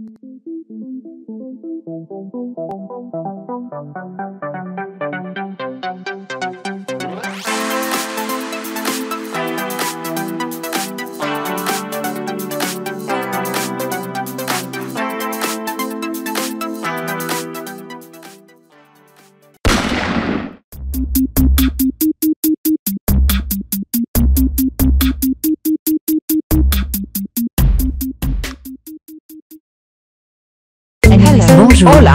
Hello. Bonjour. Hola.